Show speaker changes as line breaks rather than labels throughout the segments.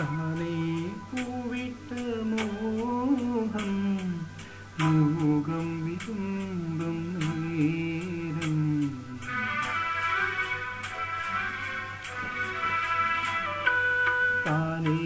താനേ പൂവിട്ട മോഹം മൂകം വിതുമ്പം നേരം. താനേ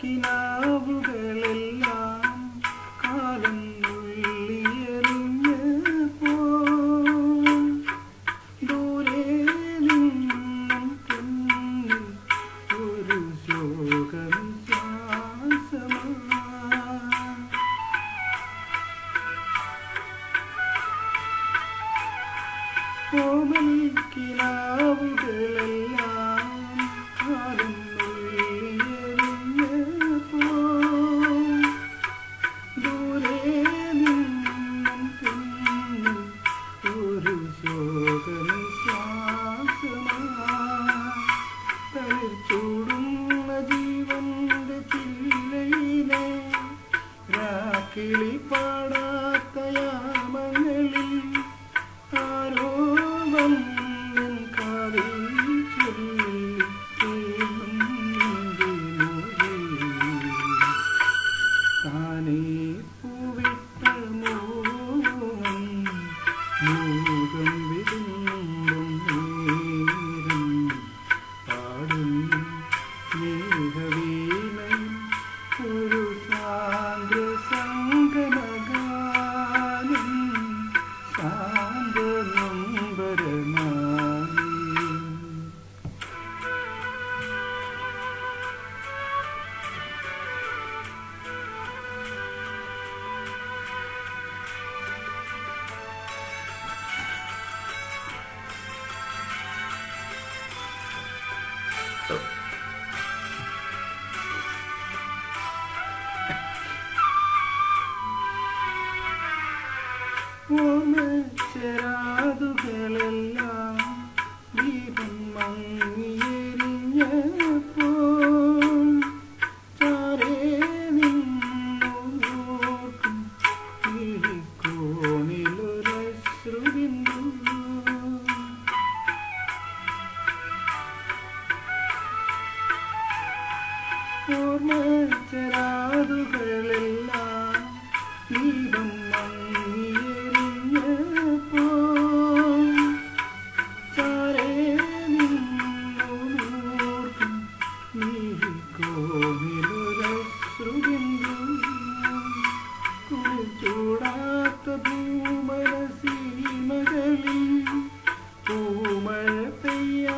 കിനാവുകളെല്ലാം കാലം നുള്ളിയെറിഞ്ഞപ്പോ ദൂരെ നിന്നും പിന്നിൽ ഒരു കോമൽ കിനാവുകളെല്ലാം രാക്കിളി ഓമച്ചെരാതുകളെല്ലാം ദീപം മങ്ങിയെരിഞ്ഞപ്പോൾ ഓർമ്മച്ചെരാതുകളെല്ലാം ദീപം മങ്ങിയെരിഞ്ഞപ്പോ ചാരേ നിന്നോർക്കും നീക്കോവിലൊരശ്രുബിന്ദു കുളിച്ചൂടാത്ത ഭൂമനസീമകളിൽ പൂമഴ പെയ്യാത്ത